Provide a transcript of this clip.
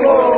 Bravo!